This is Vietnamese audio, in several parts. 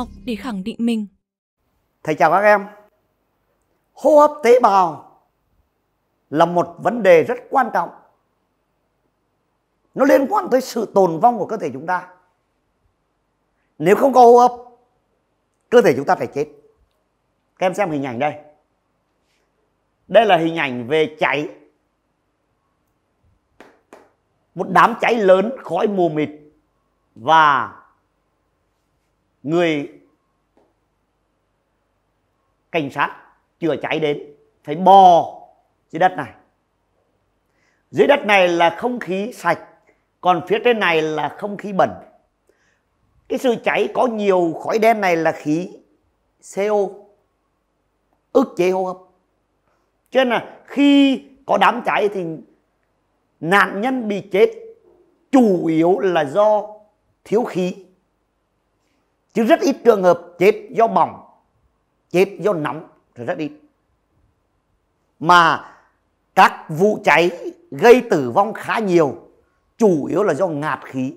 học để khẳng định mình. Thầy chào các em. Hô hấp tế bào là một vấn đề rất quan trọng. Nó liên quan tới sự tồn vong của cơ thể chúng ta. Nếu không có hô hấp, cơ thể chúng ta phải chết. Các em xem hình ảnh đây. Đây là hình ảnh về cháy. Một đám cháy lớn, khói mù mịt và người cảnh sát chữa cháy đến phải bò dưới đất này. Dưới đất này là không khí sạch, còn phía trên này là không khí bẩn. Cái sự cháy có nhiều khói đen này là khí CO ức chế hô hấp. Cho nên là khi có đám cháy thì nạn nhân bị chết chủ yếu là do thiếu khí chứ rất ít trường hợp chết do bỏng, chết do nóng thì rất ít. Mà các vụ cháy gây tử vong khá nhiều, chủ yếu là do ngạt khí,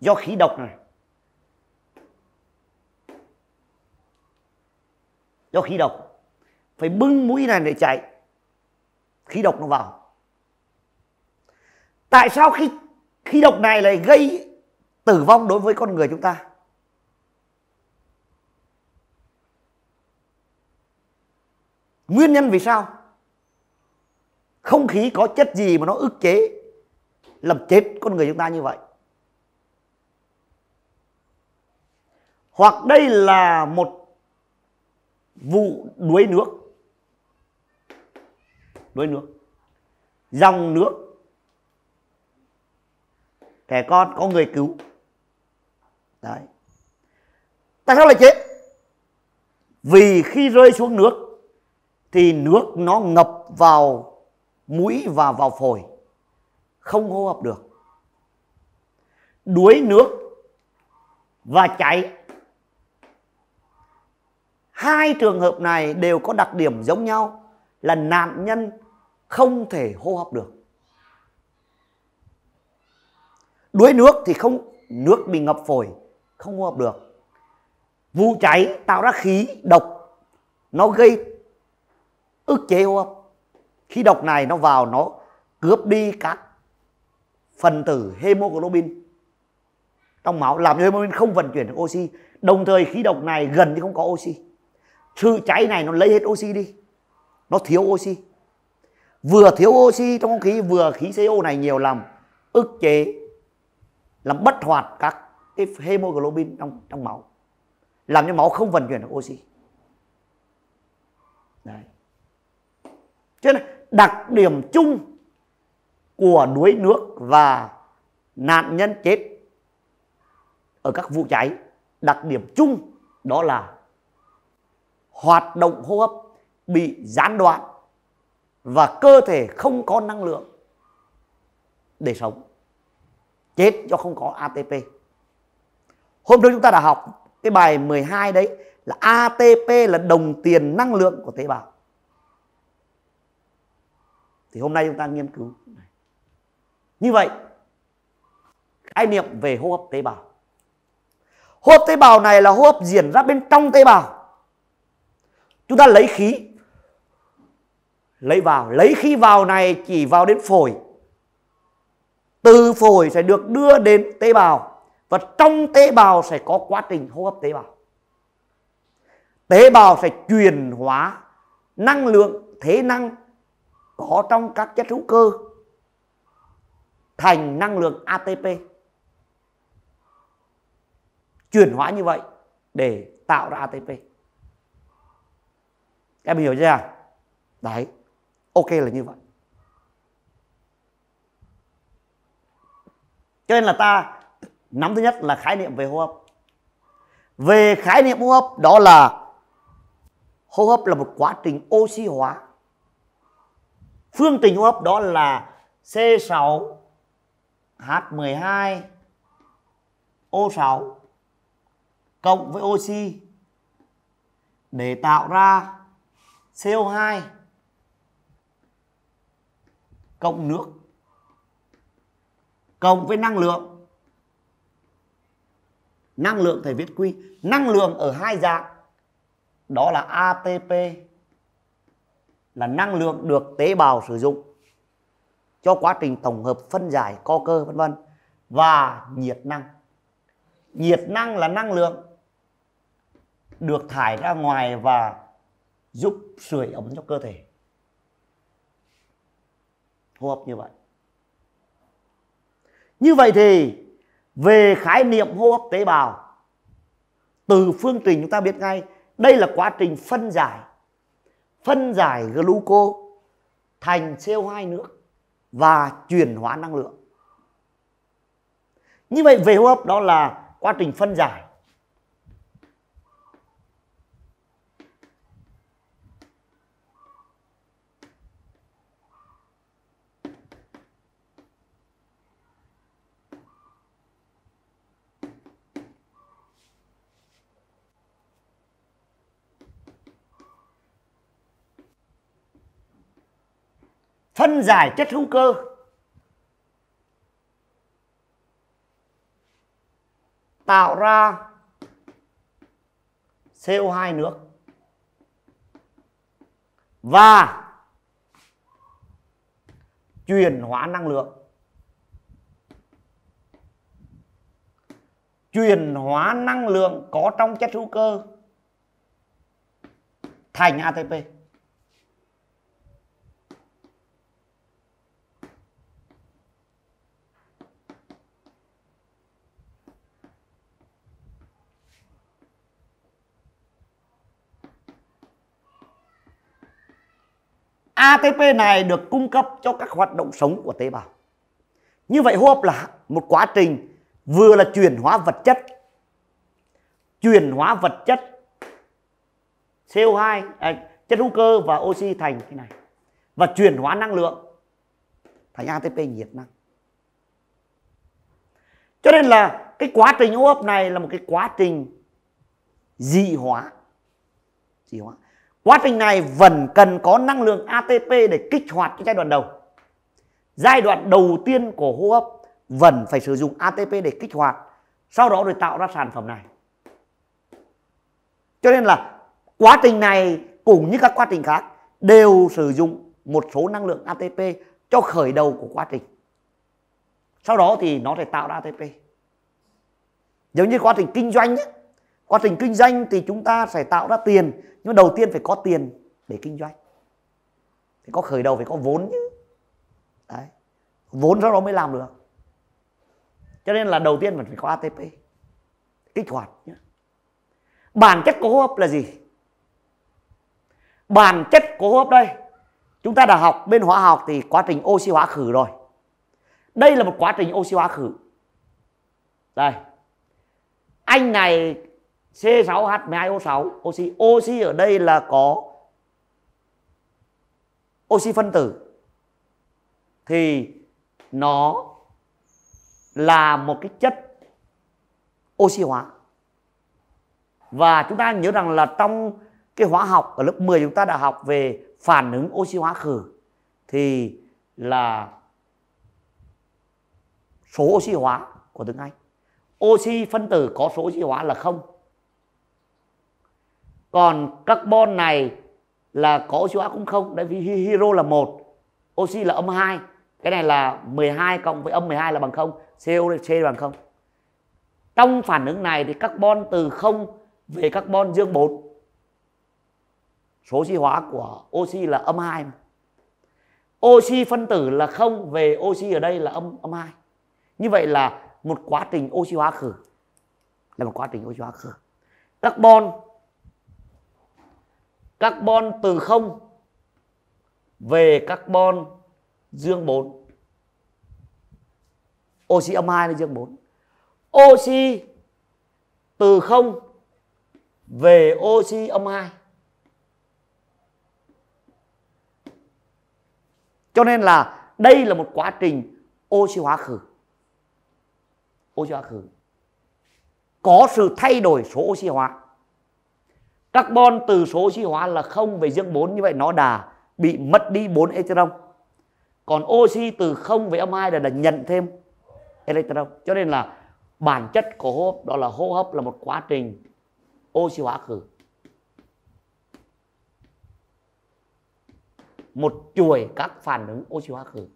do khí độc này. Do khí độc. Phải bưng mũi này để chạy, khí độc nó vào. Tại sao khi, khí độc này lại gây tử vong đối với con người chúng ta? Nguyên nhân vì sao? Không khí có chất gì mà nó ức chế, làm chết con người chúng ta như vậy? Hoặc đây là một vụ đuối nước. Đuối nước. Dòng nước. Trẻ con, có người cứu. Đấy. Tại sao lại chết? Vì khi rơi xuống nước thì nước nó ngập vào mũi và vào phổi. Không hô hấp được. Đuối nước và cháy. Hai trường hợp này đều có đặc điểm giống nhau là nạn nhân không thể hô hấp được. Đuối nước thì không, nước bị ngập phổi, không hô hấp được. Vụ cháy tạo ra khí độc, nó gây ức chế hô hấp. Khí độc này nó vào, nó cướp đi các phần tử hemoglobin. Trong máu, làm cho hemoglobin không vận chuyển được oxy. Đồng thời, khí độc này gần như không có oxy. Sự cháy này nó lấy hết oxy đi. Nó thiếu oxy. Vừa thiếu oxy trong không khí, vừa khí CO này nhiều làm ức chế làm bất hoạt các cái hemoglobin trong trong máu. Làm cho máu không vận chuyển được oxy. Đấy cho nên đặc điểm chung của đuối nước và nạn nhân chết ở các vụ cháy, đặc điểm chung đó là hoạt động hô hấp bị gián đoạn và cơ thể không có năng lượng để sống, chết do không có ATP hôm trước chúng ta đã học cái bài 12 đấy là ATP là đồng tiền năng lượng của tế bào thì hôm nay chúng ta nghiên cứu. Như vậy, khái niệm về hô hấp tế bào. Hô hấp tế bào này là hô hấp diễn ra bên trong tế bào. Chúng ta lấy khí, lấy vào. Lấy khí vào này chỉ vào đến phổi. Từ phổi sẽ được đưa đến tế bào và trong tế bào sẽ có quá trình hô hấp tế bào. Tế bào sẽ chuyển hóa năng lượng, thế năng có trong các chất hữu cơ thành năng lượng ATP chuyển hóa như vậy để tạo ra ATP em hiểu chưa? Đấy, ok là như vậy. Cho nên là ta nắm thứ nhất là khái niệm về hô hấp. Về khái niệm hô hấp đó là hô hấp là một quá trình oxy hóa phương trình hô hấp đó là C6 H12 O6 cộng với oxy để tạo ra CO2 cộng nước cộng với năng lượng. Năng lượng thầy viết quy năng lượng ở hai dạng, đó là ATP là năng lượng được tế bào sử dụng cho quá trình tổng hợp, phân giải, co cơ, vân vân, và nhiệt năng. Nhiệt năng là năng lượng được thải ra ngoài và giúp sưởi ấm cho cơ thể. Hô hấp như vậy. Như vậy thì về khái niệm hô hấp tế bào, từ phương trình chúng ta biết ngay, đây là quá trình phân giải phân giải gluco thành CO2 nước và chuyển hóa năng lượng. Như vậy về hô hấp đó là quá trình phân giải. Phân giải chất hữu cơ. Tạo ra CO2 nước. Và chuyển hóa năng lượng. Chuyển hóa năng lượng có trong chất hữu cơ thành ATP ATP này được cung cấp cho các hoạt động sống của tế bào. Như vậy hô hấp là một quá trình vừa là chuyển hóa vật chất, chuyển hóa vật chất CO2, à, chất hữu cơ và oxy thành cái này và chuyển hóa năng lượng thành ATP nhiệt năng. Cho nên là cái quá trình hô hấp này là một cái quá trình dị hóa. Dị hóa Quá trình này vẫn cần có năng lượng ATP để kích hoạt cái giai đoạn đầu. Giai đoạn đầu tiên của hô hấp vẫn phải sử dụng ATP để kích hoạt. Sau đó rồi tạo ra sản phẩm này. Cho nên là quá trình này cũng như các quá trình khác đều sử dụng một số năng lượng ATP cho khởi đầu của quá trình. Sau đó thì nó sẽ tạo ra ATP. Giống như quá trình kinh doanh ấy, quá trình kinh doanh thì chúng ta phải tạo ra tiền, nhưng đầu tiên phải có tiền để kinh doanh. Phải có khởi đầu, phải có vốn chứ. Đấy. Vốn sau đó mới làm được. Cho nên là đầu tiên phải có ATP kích hoạt nhé. Bản chất của hô hấp là gì? Bản chất của hô hấp đây, chúng ta đã học bên hóa học thì quá trình oxy hóa khử rồi. Đây là một quá trình oxy hóa khử. Đây. Anh này C6H12O6 oxy oxy ở đây là có oxy phân tử. Thì nó là một cái chất oxy hóa. Và chúng ta nhớ rằng là trong cái hóa học ở lớp 10 chúng ta đã học về phản ứng oxy hóa khử, thì là số oxy hóa của tiếng Anh. Oxy phân tử có số oxy hóa là không còn carbon này là có oxy hóa cũng không đấy vì hydro là một, oxy là âm 2 cái này là 12 cộng với âm 12 là bằng không CO C bằng không. Trong phản ứng này thì carbon từ không về carbon dương 1 số oxy hóa của oxy là âm 2 oxy phân tử là không về oxy ở đây là âm âm 2 như vậy là một quá trình oxy hóa khử. Là một quá trình oxy hóa khử. Carbon carbon từ không về carbon dương 4 oxy âm 2 là dương 4 oxy từ không về oxy âm 2 cho nên là đây là một quá trình oxy hóa khử. Oxy hóa khử. Có sự thay đổi số oxy hóa. Carbon từ số oxy hóa là không về dương 4 như vậy nó đã bị mất đi 4 electron. Còn oxy từ 0 về âm 2 là, là nhận thêm electron. Cho nên là bản chất của hô hấp đó là hô hấp là một quá trình oxy hóa khử một chuỗi các phản ứng oxy hóa khử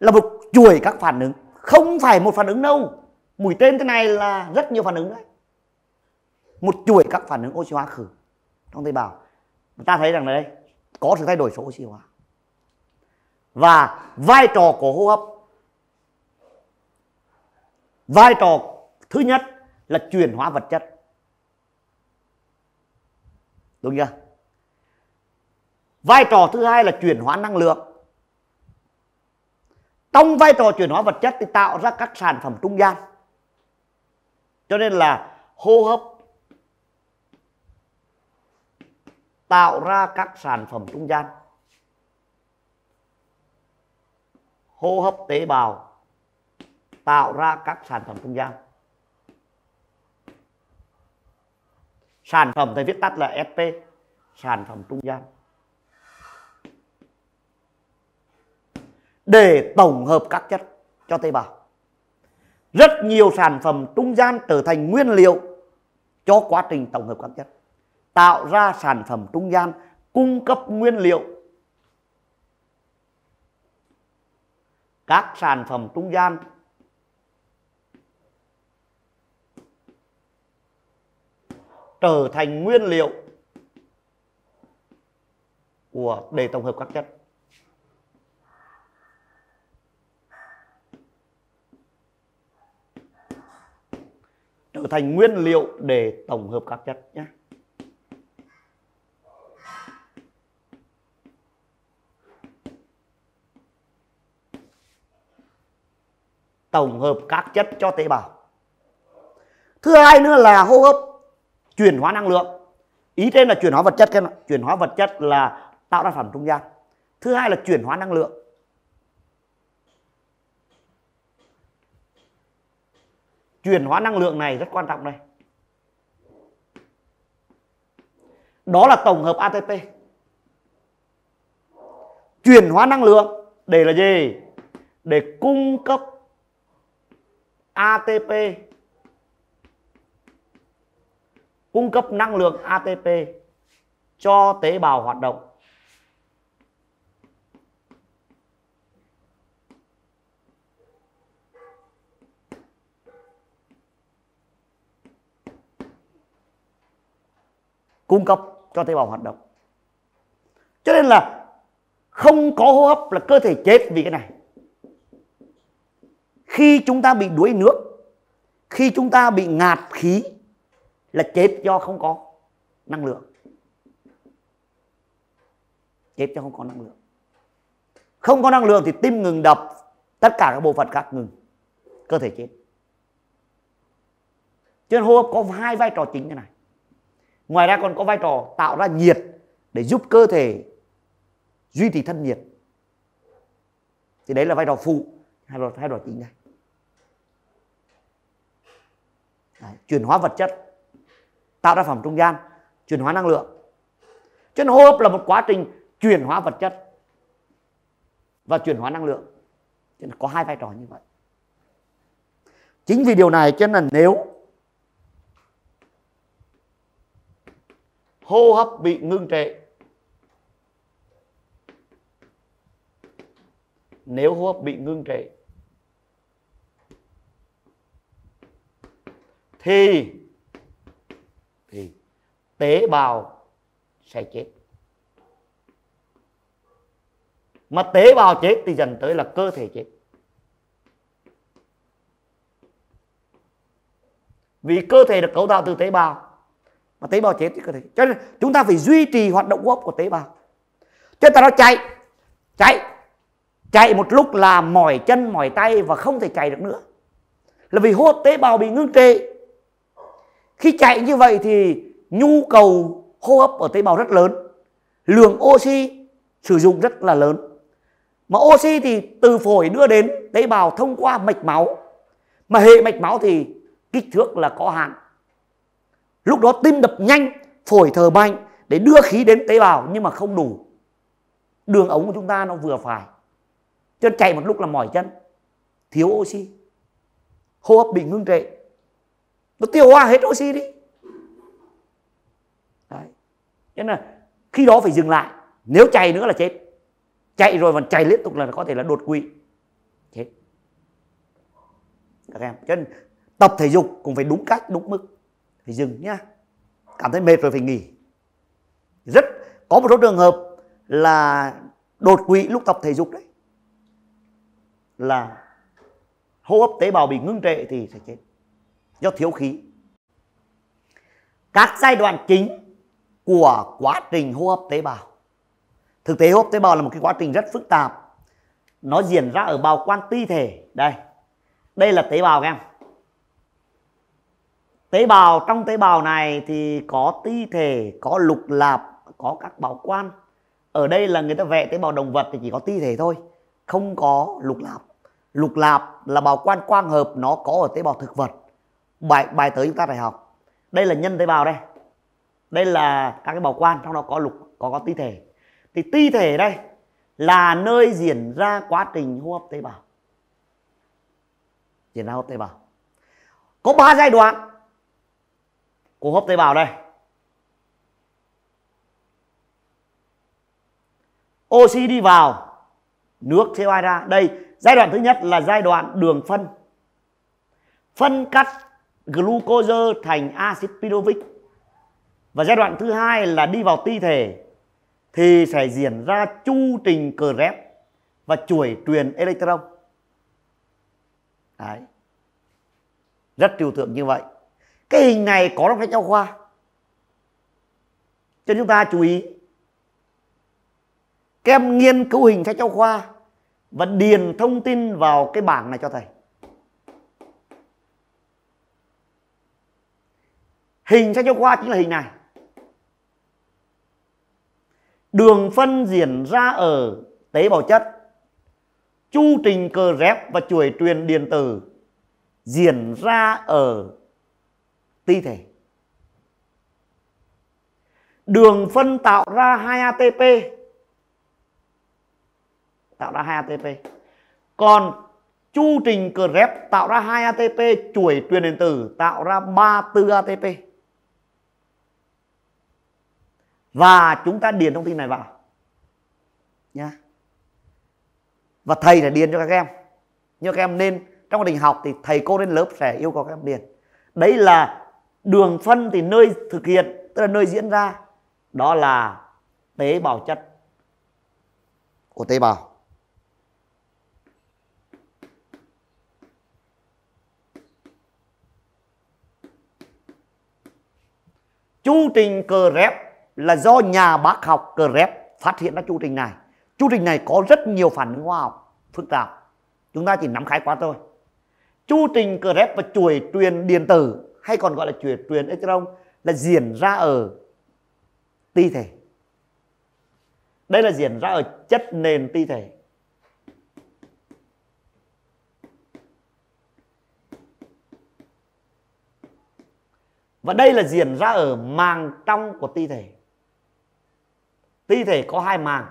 là một chuỗi các phản ứng. Không phải một phản ứng đâu. Mũi tên thế này là rất nhiều phản ứng đấy. Một chuỗi các phản ứng oxy hóa khử. Trong tế bào ta thấy rằng đây, có sự thay đổi số oxy hóa. Và vai trò của hô hấp. Vai trò thứ nhất là chuyển hóa vật chất. Đúng chưa? Vai trò thứ hai là chuyển hóa năng lượng trong vai trò chuyển hóa vật chất thì tạo ra các sản phẩm trung gian. Cho nên là hô hấp tạo ra các sản phẩm trung gian. Hô hấp tế bào tạo ra các sản phẩm trung gian. Sản phẩm thầy viết tắt là SP sản phẩm trung gian. Để tổng hợp các chất cho tế bào. Rất nhiều sản phẩm trung gian trở thành nguyên liệu cho quá trình tổng hợp các chất. Tạo ra sản phẩm trung gian cung cấp nguyên liệu. Các sản phẩm trung gian trở thành nguyên liệu của để tổng hợp các chất. Trở thành nguyên liệu để tổng hợp các chất nhé. Tổng hợp các chất cho tế bào. Thứ hai nữa là hô hấp, chuyển hóa năng lượng. Ý trên là chuyển hóa vật chất cái chuyển hóa vật chất là tạo ra phẩm trung gian. Thứ hai là chuyển hóa năng lượng. Chuyển hóa năng lượng này rất quan trọng đây. Đó là tổng hợp ATP chuyển hóa năng lượng để là gì? Để cung cấp ATP cung cấp năng lượng ATP cho tế bào hoạt động. Cung cấp cho tế bào hoạt động. Cho nên là không có hô hấp là cơ thể chết vì cái này. Khi chúng ta bị đuối nước, khi chúng ta bị ngạt khí là chết do không có năng lượng. Chết do không có năng lượng. Không có năng lượng thì tim ngừng đập, tất cả các bộ phận khác ngừng, cơ thể chết. Cho nên hô hấp có hai vai trò chính như này ngoài ra còn có vai trò tạo ra nhiệt để giúp cơ thể duy trì thân nhiệt. Thì đấy là vai trò phụ. Hay là vai trò chính này đấy, chuyển hóa vật chất tạo ra phẩm trung gian chuyển hóa năng lượng. Cho nên hô hấp là một quá trình chuyển hóa vật chất và chuyển hóa năng lượng. Cho nên có hai vai trò như vậy. Chính vì điều này cho nên là nếu hô hấp bị ngưng trệ. Nếu hô hấp bị ngưng trệ, thì thì tế bào sẽ chết. Mà tế bào chết thì dần tới là cơ thể chết. Vì cơ thể được cấu tạo từ tế bào mà tế bào chết thì cơ thể. Cho nên chúng ta phải duy trì hoạt động hô hấp của tế bào. Cho ta nó chạy chạy chạy một lúc là mỏi chân, mỏi tay và không thể chạy được nữa. Là vì hô hấp tế bào bị ngưng trệ. Khi chạy như vậy thì nhu cầu hô hấp ở tế bào rất lớn. Lượng oxy sử dụng rất là lớn. Mà oxy thì từ phổi đưa đến tế bào thông qua mạch máu. Mà hệ mạch máu thì kích thước là có hạn lúc đó tim đập nhanh, phổi thở mạnh để đưa khí đến tế bào, nhưng mà không đủ. Đường ống của chúng ta nó vừa phải. Chân chạy một lúc là mỏi chân. Thiếu oxy. Hô hấp bị ngưng trệ. Nó tiêu hóa hết oxy đi. Đấy. Nên là khi đó phải dừng lại. Nếu chạy nữa là chết. Chạy rồi còn chạy liên tục là có thể là đột quỵ. Chết. Các em cho nên tập thể dục cũng phải đúng cách, đúng mức phải dừng nhá. Cảm thấy mệt rồi phải nghỉ. Rất, có một số trường hợp là đột quỵ lúc tập thể dục đấy. Là hô hấp tế bào bị ngưng trệ thì sẽ chết do thiếu khí. Các giai đoạn chính của quá trình hô hấp tế bào. Thực tế hô hấp tế bào là một cái quá trình rất phức tạp. Nó diễn ra ở bào quan ti thể. Đây đây là tế bào các em tế bào, trong tế bào này thì có ti thể, có lục lạp, có các bào quan. Ở đây là người ta vẽ tế bào động vật thì chỉ có ti thể thôi, không có lục lạp. Lục lạp là bào quan quang hợp, nó có ở tế bào thực vật. Bài bài tới chúng ta phải học. Đây là nhân tế bào đây. Đây là các cái bào quan, trong đó có lục, có có ti thể. Thì ti thể đây là nơi diễn ra quá trình hô hấp tế bào. Diễn ra hô hấp tế bào. Có ba giai đoạn của hốp hấp tế bào đây. Oxy đi vào, nước CO2 ra. Đây, giai đoạn thứ nhất là giai đoạn đường phân. Phân cắt glucose thành axit pyruvic. Và giai đoạn thứ hai là đi vào ti thể, thì sẽ diễn ra chu trình cờ rép và chuỗi truyền electron. Đấy. rất trừu tượng như vậy cái hình này có trong sách giáo khoa. Cho chúng ta chú ý. Kem nghiên cứu hình sách giáo khoa và điền thông tin vào cái bảng này cho thầy. Hình sách giáo khoa chính là hình này. Đường phân diễn ra ở tế bào chất, chu trình cờ rép và chuỗi truyền điện tử diễn ra ở ti thể. Đường phân tạo ra 2 ATP tạo ra 2 ATP còn chu trình Krebs tạo ra 2 ATP chuỗi truyền điện tử tạo ra 34 ATP và chúng ta điền thông tin này vào. Nhá. Và thầy sẽ điền cho các em. Nhưng các em nên, trong quá trình học thì thầy cô lên lớp sẽ yêu cầu các em điền. Đấy là đường phân thì nơi thực hiện, tức là nơi diễn ra, đó là tế bào chất của tế bào. Chu trình cờ rép là do nhà bác học cờ rép phát hiện ra chu trình này. Chu trình này có rất nhiều phản ứng hóa học phức tạp. Chúng ta chỉ nắm khái quát thôi. Chu trình cờ rép và chuỗi truyền điện tử hay còn gọi là truyền truyền electron là diễn ra ở ti thể. Đây là diễn ra ở chất nền ti thể. Và đây là diễn ra ở màng trong của ti thể. Ti thể có hai màng.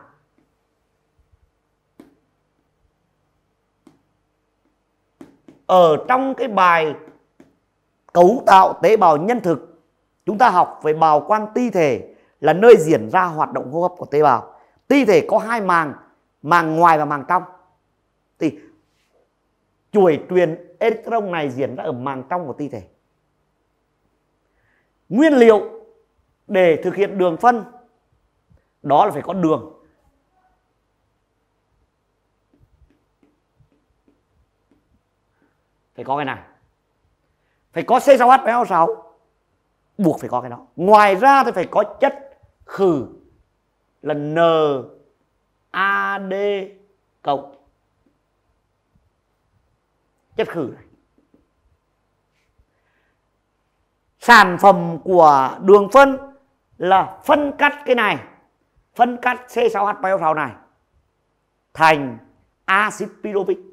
Ở trong cái bài cấu tạo tế bào nhân thực. Chúng ta học về bào quan ti thể là nơi diễn ra hoạt động hô hấp của tế bào. Ti thể có hai màng màng ngoài và màng trong. Thì chuỗi truyền electron này diễn ra ở màng trong của ti thể. Nguyên liệu để thực hiện đường phân, đó là phải có đường. Phải có cái này phải có C6H6 buộc phải có cái đó. Ngoài ra thì phải có chất khử là NAD cộng. Chất khử này. Sản phẩm của đường phân là phân cắt cái này, phân cắt C6H6 này thành axit pyruvic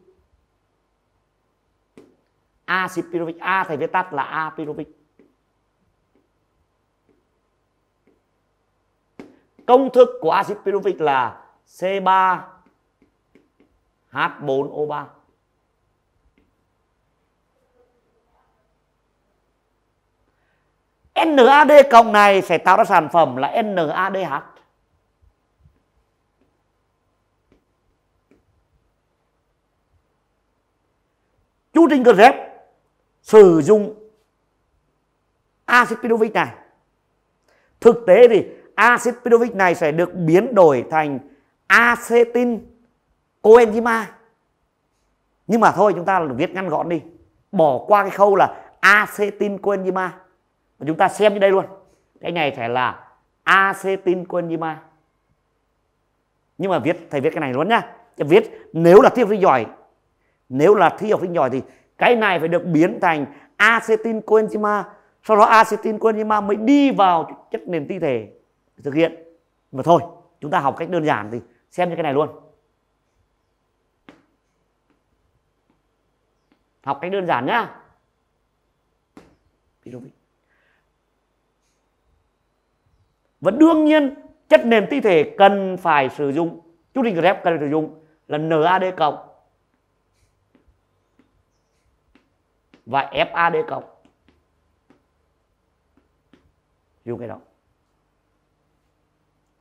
axit pyruvic a thầy viết tắt là a pyruvic công thức của axit pyruvic là C3 H4O3 NAD cộng này sẽ tạo ra sản phẩm là NADH. Chu trình Grep sử dụng axit pyruvic này. Thực tế thì axit pyruvic này sẽ được biến đổi thành acetin coenzyme. Nhưng mà thôi, chúng ta viết ngắn gọn đi. Bỏ qua cái khâu là acetin coenzyme. Và chúng ta xem như đây luôn. Cái này phải là acetin coenzyme. Nhưng mà viết, thầy viết cái này luôn nhá. Viết, nếu là thi học sinh giỏi, nếu là thi học sinh giỏi thì cái này phải được biến thành acetin coenzyme sau đó acetin coenzyme mới đi vào chất nền ti thể thực hiện. Mà thôi, chúng ta học cách đơn giản thì xem như cái này luôn. Học cách đơn giản nhá. Và đương nhiên, chất nền ti thể cần phải sử dụng chu trình Grep cần phải sử dụng là NAD cộng. Và FAD cộng. Dùng cái đó.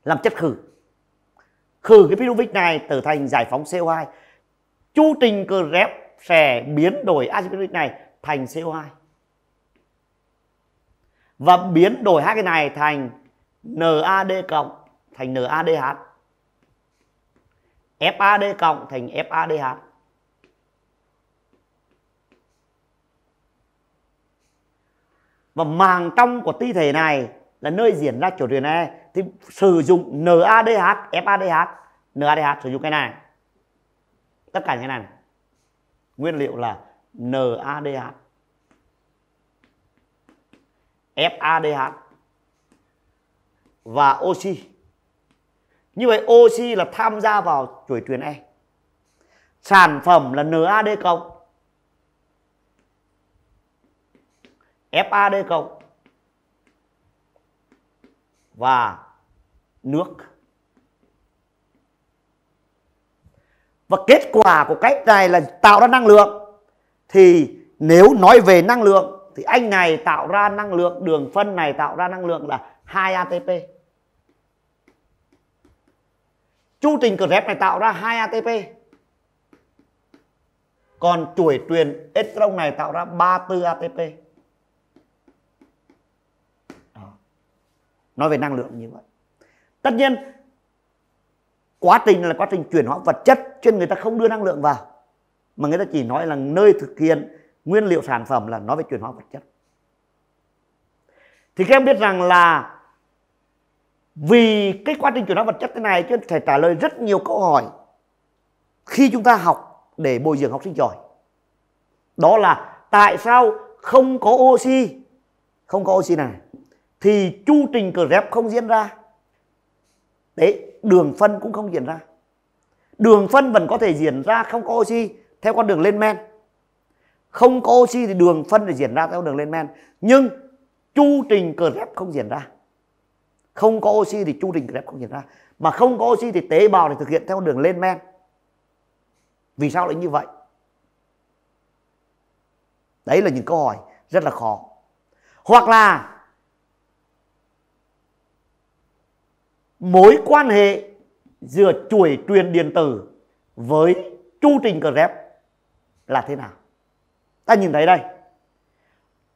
Làm chất khử. Khử cái pyruvic này trở thành giải phóng CO2 chu trình Krebs sẽ biến đổi axit này thành CO2 và biến đổi hai cái này thành NAD cộng thành NADH FAD cộng thành FADH và màng trong của ti thể này là nơi diễn ra chỗ truyền này. Thì sử dụng NADH FADH NADH sử dụng cái này. Tất cả cái này. Nguyên liệu là NADH FADH và oxy. Như vậy oxy là tham gia vào chuỗi truyền E. Sản phẩm là NAD cộng. FAD cộng và nước. Và kết quả của cách này là tạo ra năng lượng. Thì nếu nói về năng lượng thì anh này tạo ra năng lượng, đường phân này tạo ra năng lượng là 2 ATP. chu trình krebs này tạo ra 2 ATP còn chuỗi truyền electron này tạo ra 34 ATP nói về năng lượng như vậy. Tất nhiên, quá trình là quá trình chuyển hóa vật chất cho nên người ta không đưa năng lượng vào. Mà người ta chỉ nói là nơi thực hiện nguyên liệu sản phẩm là nói về chuyển hóa vật chất. Thì các em biết rằng là vì cái quá trình chuyển hóa vật chất thế này cho nên trả lời rất nhiều câu hỏi khi chúng ta học để bồi dưỡng học sinh giỏi. Đó là tại sao không có oxy? Không có oxy này thì chu trình cờ rép không diễn ra. Đấy, đường phân cũng không diễn ra. Đường phân vẫn có thể diễn ra không có oxy, theo con đường lên men. Không có oxy thì đường phân để diễn ra theo đường lên men. Nhưng chu trình cờ rép không diễn ra. Không có oxy thì chu trình Krebs không diễn ra. Mà không có oxy thì tế bào thì thực hiện theo đường lên men. Vì sao lại như vậy? Đấy là những câu hỏi rất là khó. Hoặc là mối quan hệ giữa chuỗi truyền điện tử với chu trình Krebs là thế nào ta nhìn thấy đây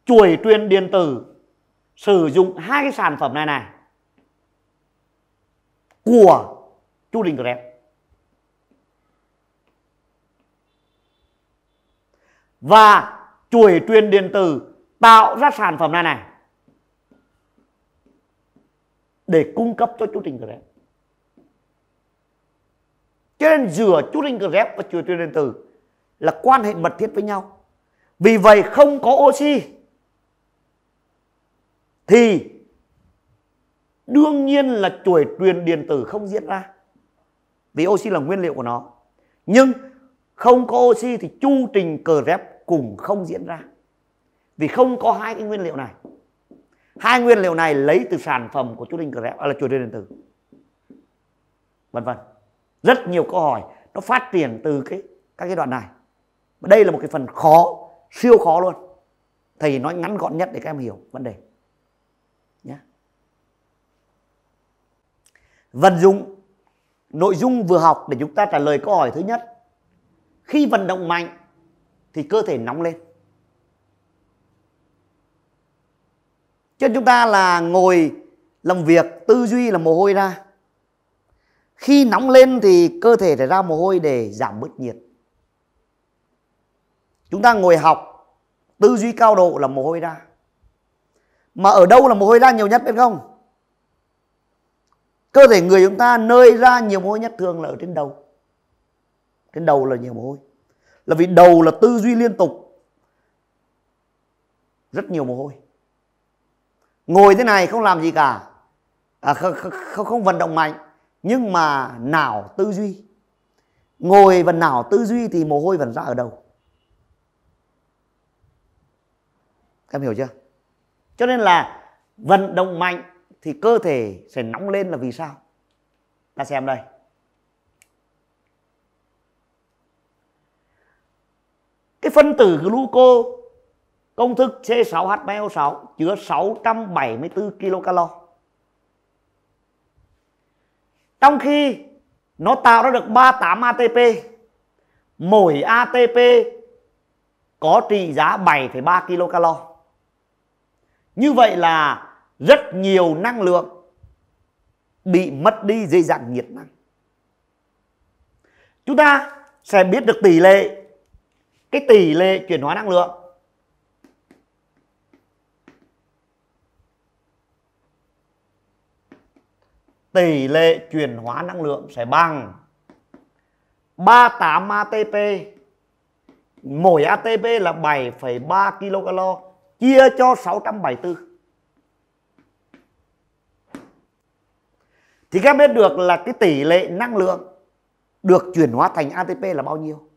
chuỗi truyền điện tử sử dụng hai cái sản phẩm này này của chu Đình Grab. Và chuỗi truyền điện tử tạo ra sản phẩm này này để cung cấp cho chu Trình Grab. Cho nên giữa chu Trình Grab và chuỗi truyền điện tử là quan hệ mật thiết với nhau. Vì vậy không có oxy thì đương nhiên là chuỗi truyền điện tử không diễn ra vì oxy là nguyên liệu của nó nhưng không có oxy thì chu trình cờ rép cũng không diễn ra vì không có hai cái nguyên liệu này hai nguyên liệu này lấy từ sản phẩm của chú trình cờ rép à, là chuỗi điện tử. Vân vân. Rất nhiều câu hỏi nó phát triển từ cái, các cái đoạn này. Và đây là một cái phần khó, siêu khó luôn. Thầy nói ngắn gọn nhất để các em hiểu vấn đề. Nhé vận dụng nội dung vừa học để chúng ta trả lời câu hỏi thứ nhất. Khi vận động mạnh thì cơ thể nóng lên. Chân chúng ta là ngồi làm việc, tư duy là mồ hôi ra. Khi nóng lên thì cơ thể phải ra mồ hôi để giảm bớt nhiệt. Chúng ta ngồi học, tư duy cao độ là mồ hôi ra. Mà ở đâu là mồ hôi ra nhiều nhất biết không? Cơ thể người chúng ta nơi ra nhiều mồ hôi nhất thường là ở trên đầu. Trên đầu là nhiều mồ hôi. Là vì đầu là tư duy liên tục. Rất nhiều mồ hôi ngồi thế này không làm gì cả. À, không, không, không vận động mạnh nhưng mà não tư duy. Ngồi và não tư duy thì mồ hôi vẫn ra ở đầu. Em hiểu chưa? Cho nên là vận động mạnh thì cơ thể sẽ nóng lên là vì sao? Ta xem đây. Cái phân tử gluco công thức C6H2O6 chứa 674 kilocalo, trong khi nó tạo ra được 38 ATP mỗi ATP có trị giá 7,3 kilocalo. như vậy là rất nhiều năng lượng bị mất đi dưới dạng nhiệt năng chúng ta sẽ biết được tỷ lệ cái tỷ lệ chuyển hóa năng lượng tỷ lệ chuyển hóa năng lượng sẽ bằng 38 ATP mỗi ATP là 7,3 kcal chia cho 674 thì các biết được là cái tỷ lệ năng lượng được chuyển hóa thành ATP là bao nhiêu?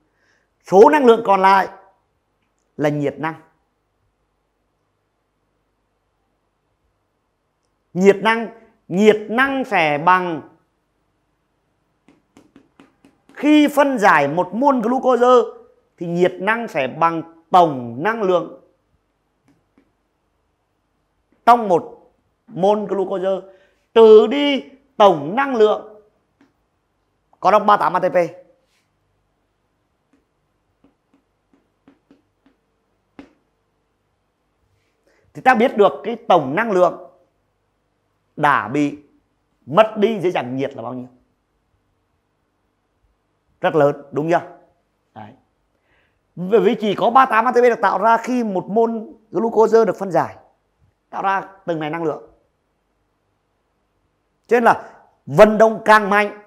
Số năng lượng còn lại là nhiệt năng. Nhiệt năng nhiệt năng sẽ bằng. Khi phân giải một mol glucose thì nhiệt năng sẽ bằng tổng năng lượng. Trong một mol glucose, trừ đi tổng năng lượng, có trong 38 ATP thì ta biết được cái tổng năng lượng đã bị mất đi dưới dạng nhiệt là bao nhiêu? Rất lớn, đúng chưa? Đấy. bởi vì chỉ có 38 ATP được tạo ra khi một mol glucose được phân giải, tạo ra từng này năng lượng. Cho nên là vận động càng mạnh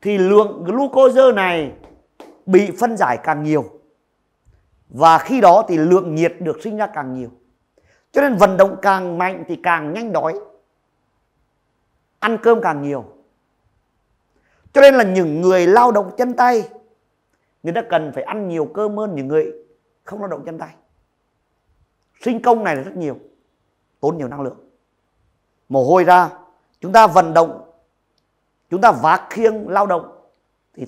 thì lượng glucose này bị phân giải càng nhiều. Và khi đó thì lượng nhiệt được sinh ra càng nhiều. Cho nên vận động càng mạnh thì càng nhanh đói ăn cơm càng nhiều. Cho nên là những người lao động chân tay, người ta cần phải ăn nhiều cơm hơn những người không lao động chân tay. Sinh công này là rất nhiều, tốn nhiều năng lượng. Mồ hôi ra, chúng ta vận động, chúng ta vác khiêng lao động thì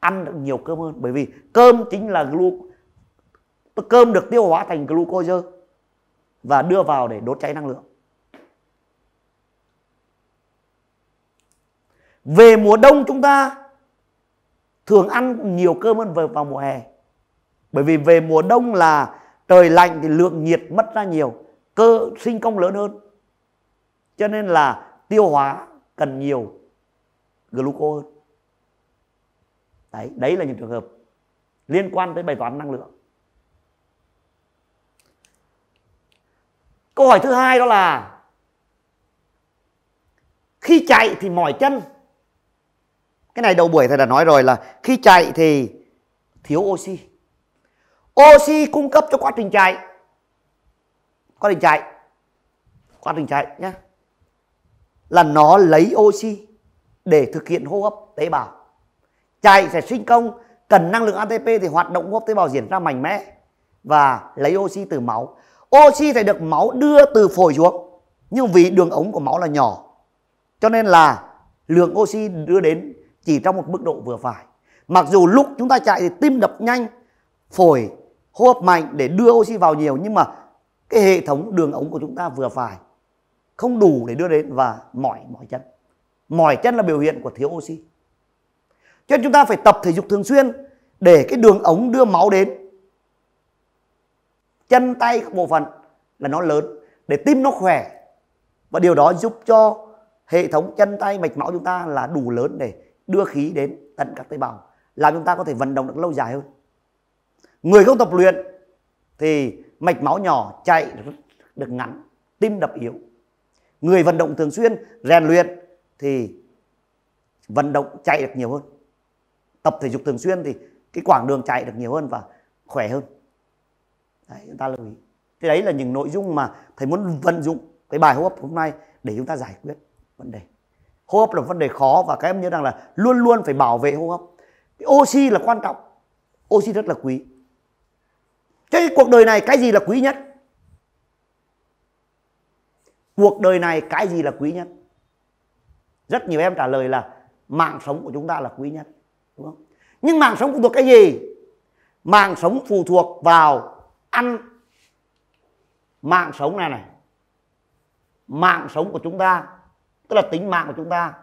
ăn được nhiều cơm hơn. Bởi vì cơm chính là glu, cơm được tiêu hóa thành glucose và đưa vào để đốt cháy năng lượng. Về mùa đông chúng ta, thường ăn nhiều cơm hơn vào mùa hè. Bởi vì về mùa đông là trời lạnh thì lượng nhiệt mất ra nhiều, cơ, sinh công lớn hơn. Cho nên là tiêu hóa cần nhiều gluco hơn. Đấy đấy là những trường hợp liên quan tới bài toán năng lượng. Câu hỏi thứ hai đó là khi chạy thì mỏi chân cái này đầu buổi thầy đã nói rồi là khi chạy thì thiếu oxy. Oxy cung cấp cho quá trình chạy. Quá trình chạy. Quá trình chạy nhé là nó lấy oxy để thực hiện hô hấp tế bào. Chạy sẽ sinh công, cần năng lượng ATP thì hoạt động hô hấp tế bào diễn ra mạnh mẽ và lấy oxy từ máu. Oxy sẽ được máu đưa từ phổi xuống, nhưng vì đường ống của máu là nhỏ, cho nên là lượng oxy đưa đến chỉ trong một mức độ vừa phải. Mặc dù lúc chúng ta chạy thì tim đập nhanh, phổi, hô hấp mạnh để đưa oxy vào nhiều, nhưng mà cái hệ thống đường ống của chúng ta vừa phải, không đủ để đưa đến và mỏi mỏi chân. Mỏi chân là biểu hiện của thiếu oxy. Cho nên chúng ta phải tập thể dục thường xuyên để cái đường ống đưa máu đến. Chân tay các bộ phận là nó lớn, để tim nó khỏe. Và điều đó giúp cho hệ thống chân tay, mạch máu chúng ta là đủ lớn để đưa khí đến tận các tế bào làm chúng ta có thể vận động được lâu dài hơn. Người không tập luyện thì mạch máu nhỏ chạy được ngắn tim đập yếu. Người vận động thường xuyên rèn luyện thì vận động chạy được nhiều hơn. Tập thể dục thường xuyên thì cái quãng đường chạy được nhiều hơn và khỏe hơn. Đấy, chúng ta lưu ý. Thế đấy là những nội dung mà thầy muốn vận dụng cái bài hô hấp hôm nay để chúng ta giải quyết vấn đề hô hấp là vấn đề khó và các em nhớ rằng là luôn luôn phải bảo vệ hô hấp. Cái oxy là quan trọng. Oxy rất là quý. Cái cuộc đời này cái gì là quý nhất? Cuộc đời này cái gì là quý nhất? Rất nhiều em trả lời là mạng sống của chúng ta là quý nhất, đúng không? Nhưng mạng sống phụ thuộc cái gì? Mạng sống phụ thuộc vào ăn. Mạng sống này này, mạng sống của chúng ta tức là tính mạng của chúng ta.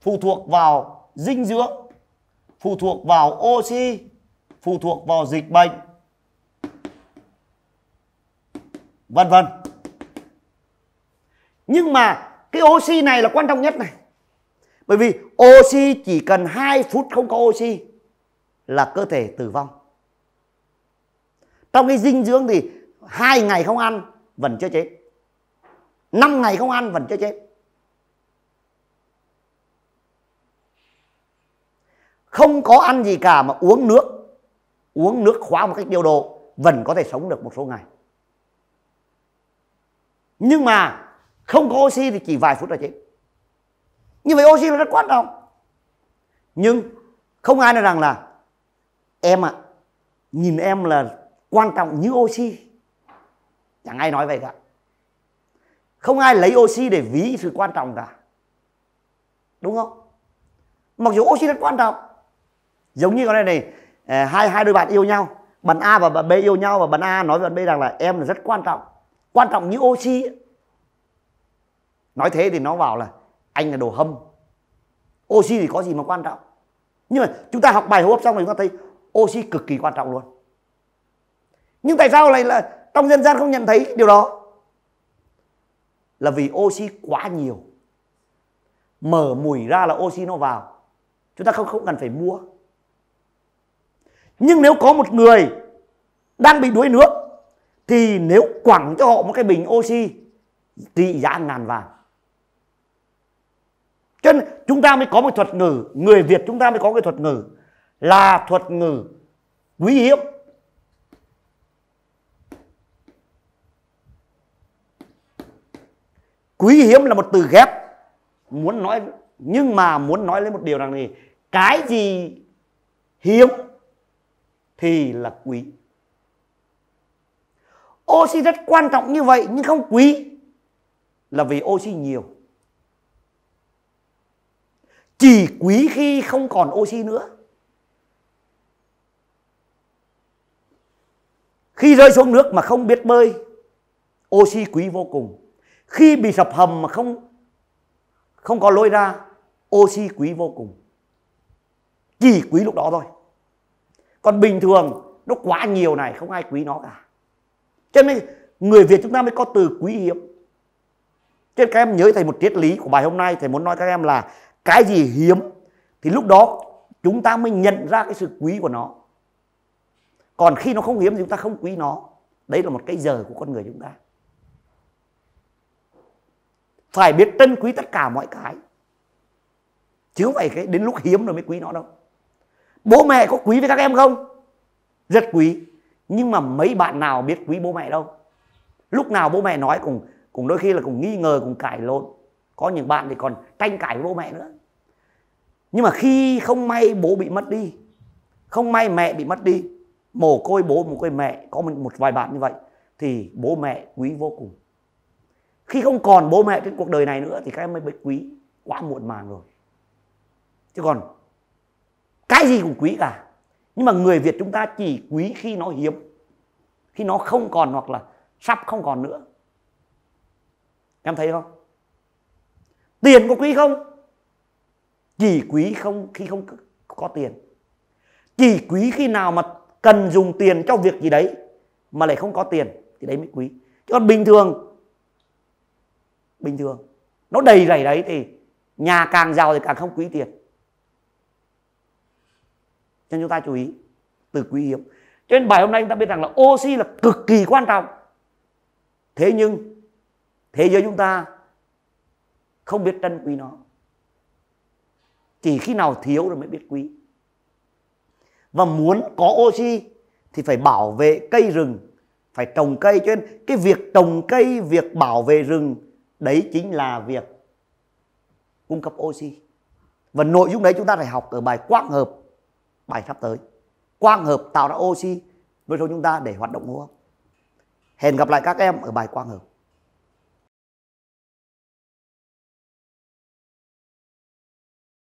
Phụ thuộc vào dinh dưỡng, phụ thuộc vào oxy, phụ thuộc vào dịch bệnh, vân vân. Nhưng mà cái oxy này là quan trọng nhất này. Bởi vì oxy chỉ cần 2 phút không có oxy là cơ thể tử vong. Trong cái dinh dưỡng thì hai ngày không ăn vẫn chưa chết năm ngày không ăn vẫn chưa chết. Không có ăn gì cả mà uống nước. Uống nước khóa một cách điều độ vẫn có thể sống được một số ngày. Nhưng mà không có oxy thì chỉ vài phút là chết. Như vậy oxy là rất quan trọng. Nhưng không ai nói rằng là em ạ à, nhìn em là quan trọng như oxy. Chẳng ai nói vậy cả không ai lấy oxy để ví sự quan trọng cả. Đúng không? Mặc dù oxy rất quan trọng, giống như con này này à, hai hai đôi bạn yêu nhau, bạn A và bạn B yêu nhau và bạn A nói với bạn B rằng là em là rất quan trọng. Quan trọng như oxy nói thế thì nó vào là anh là đồ hâm. Oxy thì có gì mà quan trọng? Nhưng mà chúng ta học bài hô hấp xong rồi chúng ta thấy oxy cực kỳ quan trọng luôn. Nhưng tại sao lại là trong dân gian không nhận thấy điều đó? Là vì oxy quá nhiều. Mở mùi ra là oxy nó vào. Chúng ta không không cần phải mua. Nhưng nếu có một người đang bị đuối nước, thì nếu quẳng cho họ một cái bình oxy, trị giá ngàn vàng. Cho nên chúng ta mới có một thuật ngữ, người việt chúng ta mới có cái thuật ngữ là thuật ngữ quý hiếm. Quý hiếm là một từ ghép. Muốn nói, nhưng mà muốn nói lên một điều rằng này cái gì hiếm thì là quý. Oxy rất quan trọng như vậy, nhưng không quý là vì oxy nhiều. Chỉ quý khi không còn oxy nữa. Khi rơi xuống nước mà không biết bơi, oxy quý vô cùng khi bị sập hầm mà không không có lối ra, oxy quý vô cùng. Chỉ quý lúc đó thôi. Còn bình thường, nó quá nhiều này, không ai quý nó cả. Cho nên người việt chúng ta mới có từ quý hiếm. Cho nên các em nhớ thầy một triết lý của bài hôm nay, thầy muốn nói các em là cái gì hiếm, thì lúc đó chúng ta mới nhận ra cái sự quý của nó. Còn khi nó không hiếm thì chúng ta không quý nó. Đấy là một cái giờ của con người chúng ta phải biết trân quý tất cả mọi cái. Chứ không phải cái đến lúc hiếm rồi mới quý nó đâu. Bố mẹ có quý với các em không? Rất quý. Nhưng mà mấy bạn nào biết quý bố mẹ đâu? Lúc nào bố mẹ nói cùng cùng đôi khi là cùng nghi ngờ cùng cãi lộn. Có những bạn thì còn tranh cãi với bố mẹ nữa. Nhưng mà khi không may bố bị mất đi không may mẹ bị mất đi mồ côi bố mồ côi mẹ có một, một vài bạn như vậy thì bố mẹ quý vô cùng khi không còn bố mẹ trên cuộc đời này nữa thì các em mới biết quý. Quá muộn màng rồi. Chứ còn cái gì cũng quý cả. Nhưng mà người việt chúng ta chỉ quý khi nó hiếm. Khi nó không còn hoặc là sắp không còn nữa. Em thấy không? Tiền có quý không? Chỉ quý không khi không có tiền. Chỉ quý khi nào mà cần dùng tiền cho việc gì đấy mà lại không có tiền thì đấy mới quý. Chứ còn bình thường bình thường. Nó đầy rẫy đấy thì nhà càng giàu thì càng không quý tiền. Cho nên chúng ta chú ý, từ quý hiếm. Cho nên bài hôm nay chúng ta biết rằng là oxy là cực kỳ quan trọng. Thế nhưng, thế giới chúng ta không biết trân quý nó. Chỉ khi nào thiếu rồi mới biết quý. Và muốn có oxy thì phải bảo vệ cây rừng, phải trồng cây. Cho nên cái việc trồng cây, việc bảo vệ rừng đấy chính là việc cung cấp oxy. Và nội dung đấy chúng ta phải học ở bài quang hợp, bài sắp tới. Quang hợp tạo ra oxy, với cho chúng ta để hoạt động hô hấp. Hẹn gặp lại các em ở bài quang hợp.